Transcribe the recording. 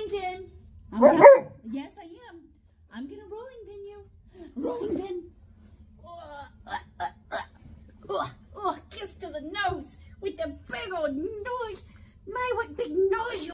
rolling pin. I'm gonna, yes, I am. I'm gonna rolling pin you. Rolling pin. Oh, uh. Oh, oh, kiss to the nose with the big old nose. My, what big nose you